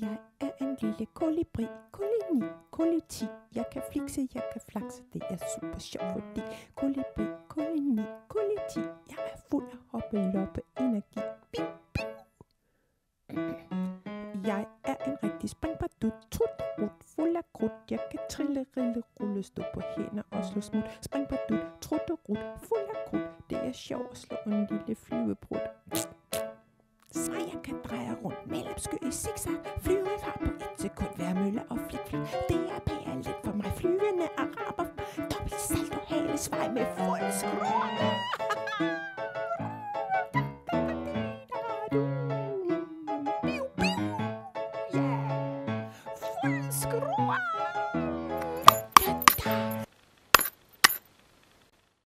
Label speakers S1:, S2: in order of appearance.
S1: Jeg er en lille kolibri, kolini, koliti. Jeg kan flikse, jeg kan flakse, det er super sjovt, fordi kolibri, kolini, koliti. Jeg er fuld af hoppeloppe energi. Biu, biu. Jeg er en rigtig springbardut, trut, rut, fuld af krudt. Jeg kan trille, rille, rulle, stå på hænder og slå smut. Springbardut, trut og rut, fuld af krudt. Det er sjovt at slå en lille flyvebrud. Så jeg kan dreje rundt mellem skø i zigzag mølle og Det er pære lidt for mig Flyvende araber. Dobbelt salto halesvej med fuld skrue Biu, biu. Fuld skrue